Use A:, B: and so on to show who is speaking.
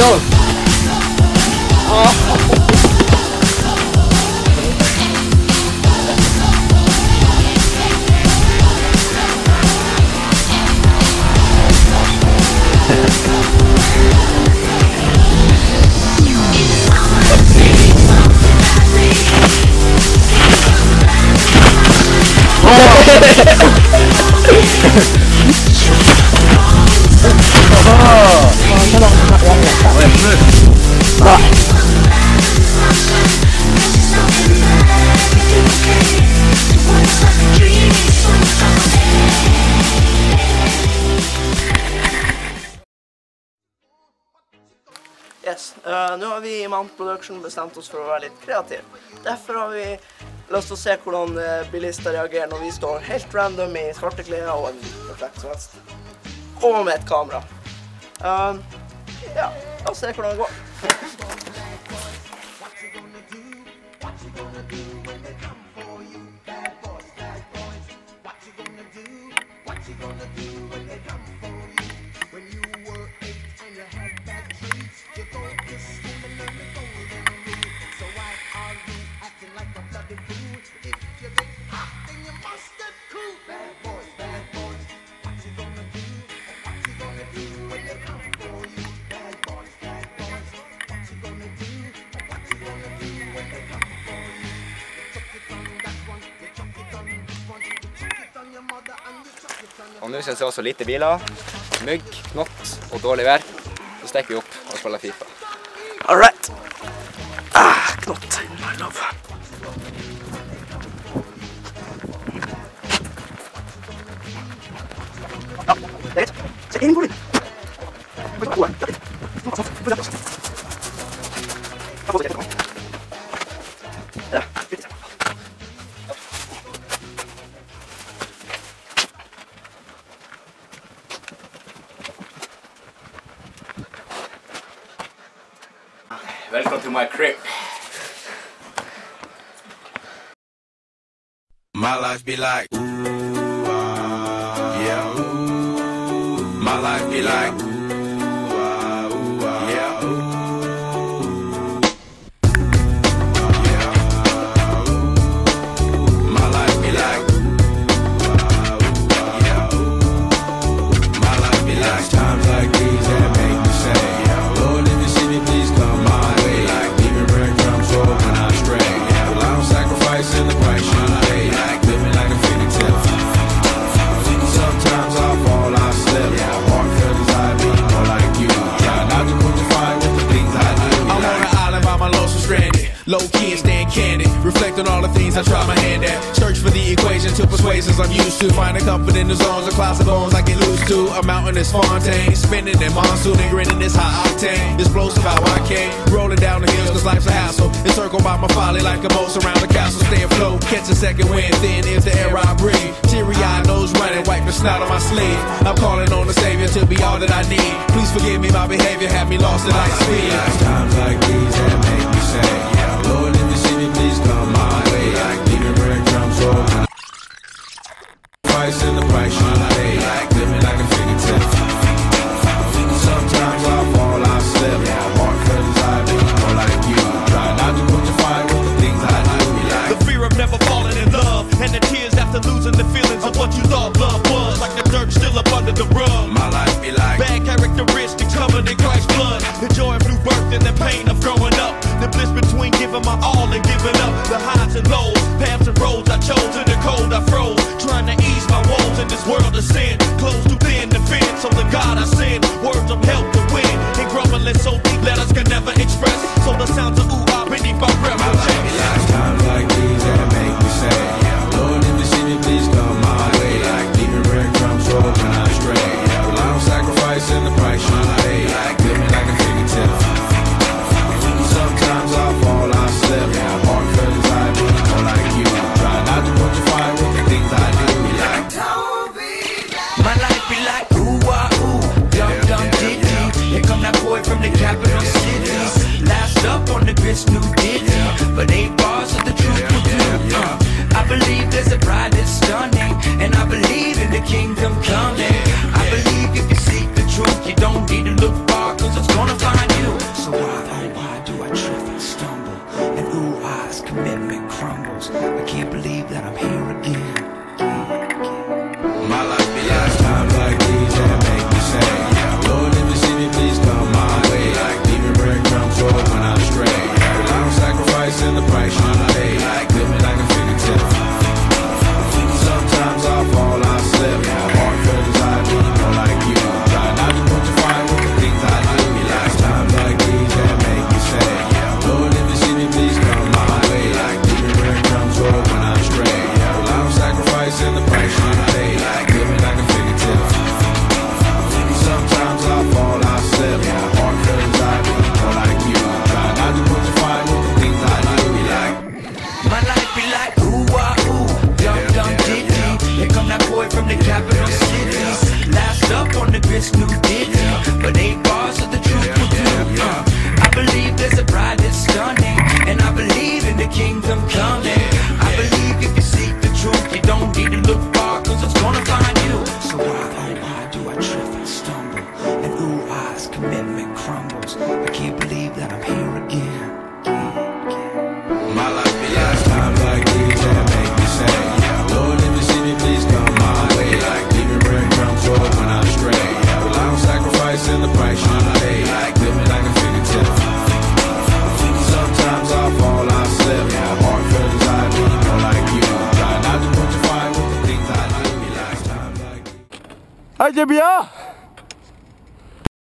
A: go! Oh.
B: Oh! Eh, Nå har vi i Mount Production bestemt oss for å være litt kreative. Derfor har vi lyst til å se hvordan eh, bilister reagerer når vi står helt random i svarte klær og en perfekt vest. Og med et kamera. Uh, ja, la oss se hvordan det går.
C: Og nå syns jeg også lite biler, mygg, knott og dårlig vær. Så stikker vi opp og spiller Fifa.
B: All right. Ah, knott. My love. Ja, det er greit. Se inn på
C: My
D: life be like, ooh, ah, yeah, ooh. My life be like, I try
E: my hand at. Search for the equation to persuasions I'm used to. Finding comfort in the zones of clouds of bones I get loose to. A mountain is Fontaine. Spinning in monsoon and grinning this high octane. Explosive how I came. Rolling down the hills cause life's a hassle. Encircled by my folly like a moat around the castle. Stay afloat. Catch a second wind. Thin is the air I breathe. Teary eyed nose running. Wipe the snot on my sleeve. I'm calling on the savior to be all that I need. Please forgive me my behavior. Had me lost at light speed. Up
F: on the bitch new ditty, but eight bars of the truth will do. Uh, I believe there's a bride that's stunning, and I believe in the kingdom coming.
A: Bier?